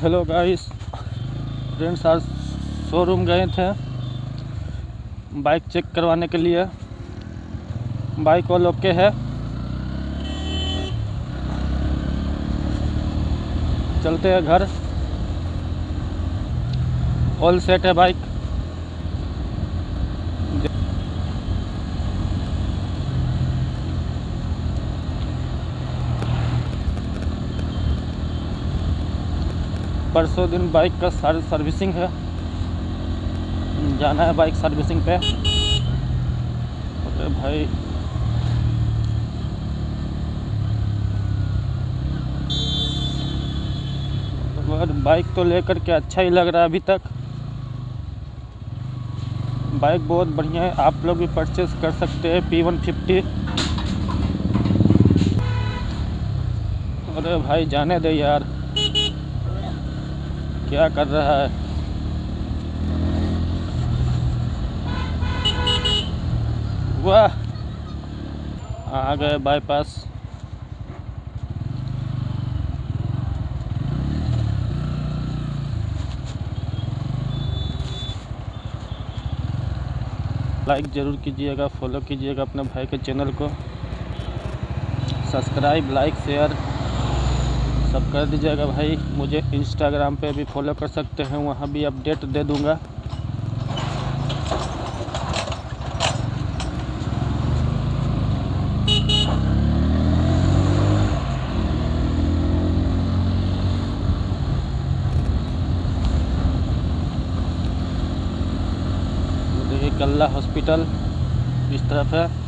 Hello guys friends आज showroom गए थे। बाइक चेक करवाने के लिए। बाइक ऑल ओके है। चलते हैं घर। ऑल सेट है बाइक परसों दिन बाइक का सारी, सर्विसिंग है। जाना है बाइक सर्विसिंग पे। अरे भाई। बाइक तो लेकर के अच्छा ही लग रहा है अभी तक। बाइक बहुत बढ़िया है, आप लोग भी परचेस कर सकते हैं पी वन फिफ्टी अरे भाई, जाने दे यार। क्या कर रहा है? वाह, आ गए बाईपास लाइक ज़रूर कीजिएगा फॉलो कीजिएगा अपने भाई के चैनल को। सब्सक्राइब लाइक शेयर सब कर दीजिएगा भाई। मुझे इंस्टाग्राम पे भी फॉलो कर सकते हैं, वहाँ भी अपडेट दे दूँगा। कल्ला हॉस्पिटल इस तरफ़ है।